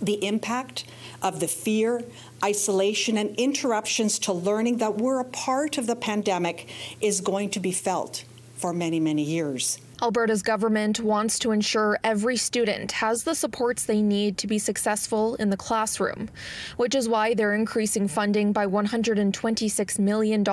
The impact of the fear, isolation, and interruptions to learning that we're a part of the pandemic is going to be felt for many, many years. Alberta's government wants to ensure every student has the supports they need to be successful in the classroom, which is why they're increasing funding by $126 million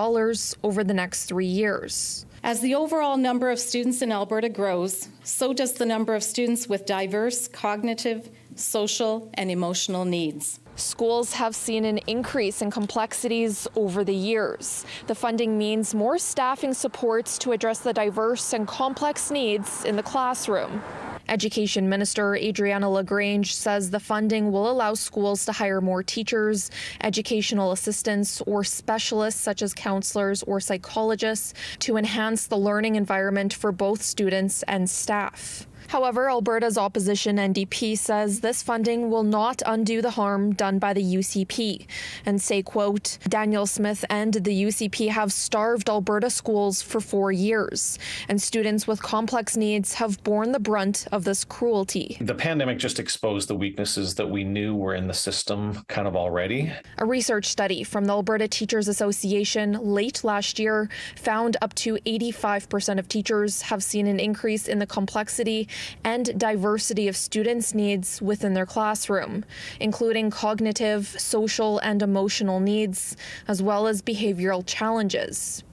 over the next three years. As the overall number of students in Alberta grows, so does the number of students with diverse cognitive, social, and emotional needs. Schools have seen an increase in complexities over the years. The funding means more staffing supports to address the diverse and complex needs in the classroom. Education Minister Adriana LaGrange says the funding will allow schools to hire more teachers, educational assistants, or specialists such as counselors or psychologists to enhance the learning environment for both students and staff. However, Alberta's opposition NDP says this funding will not undo the harm done by the UCP and say, quote, Danielle Smith and the UCP have starved Alberta schools for four years, and students with complex needs have borne the brunt of this cruelty. The pandemic just exposed the weaknesses that we knew were in the system kind of already. A research study from the Alberta Teachers Association late last year found up to 85% of teachers have seen an increase in the complexity and diversity of students' needs within their classroom, including cognitive, social, and emotional needs, as well as behavioral challenges.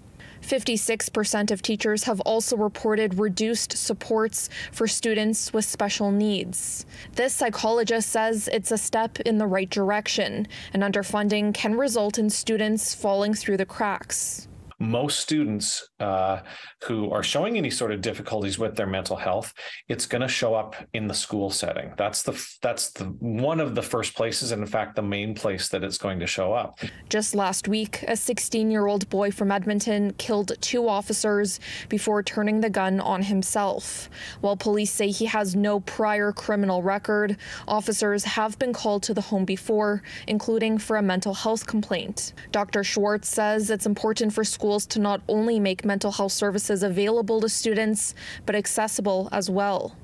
56% of teachers have also reported reduced supports for students with special needs. This psychologist says it's a step in the right direction, and underfunding can result in students falling through the cracks most students uh, who are showing any sort of difficulties with their mental health, it's going to show up in the school setting. That's the that's the one of the first places, and in fact, the main place that it's going to show up. Just last week, a 16-year-old boy from Edmonton killed two officers before turning the gun on himself. While police say he has no prior criminal record, officers have been called to the home before, including for a mental health complaint. Dr. Schwartz says it's important for schools schools to not only make mental health services available to students, but accessible as well.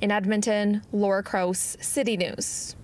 In Edmonton, Laura Krause, City News.